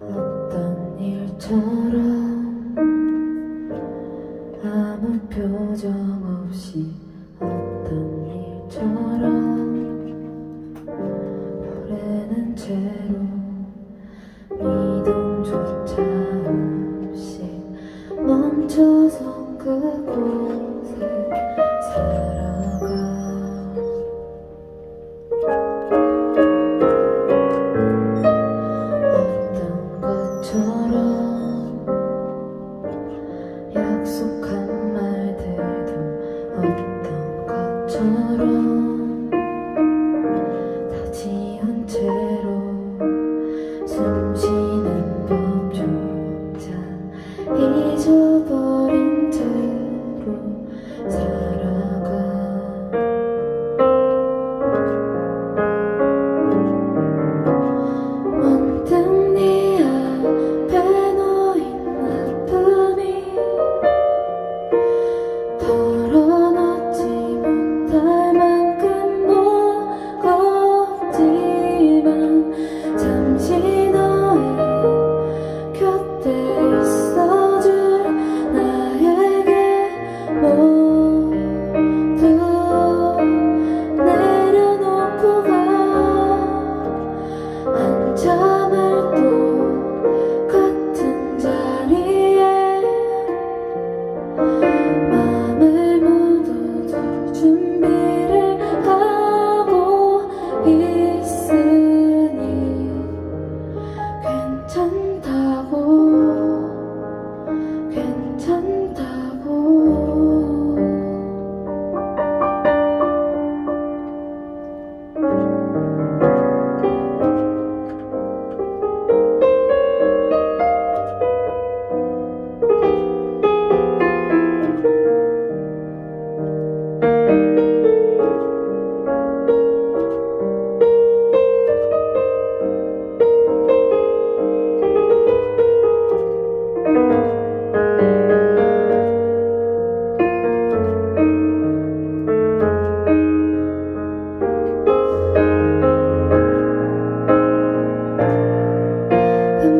어떤 일처럼 아무 표정 없이 어떤 일처럼 흐르는 채로 미동조차 없이 멈춰선 그곳. 어떤 것처럼.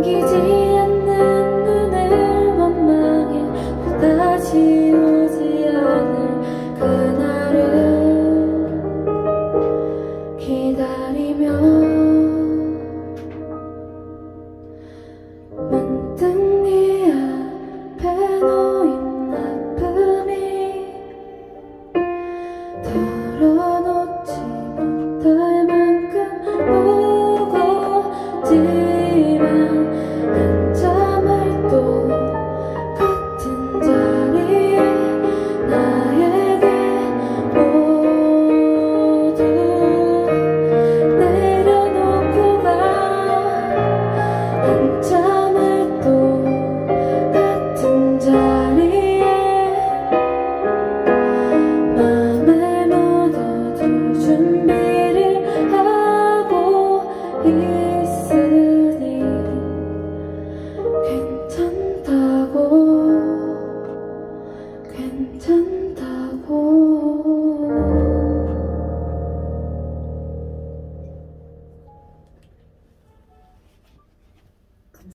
감기지 않는 눈을 원망해 또다시 지 않을 그날을 기다리며 문득 네 앞에 놓인 아픔이 더러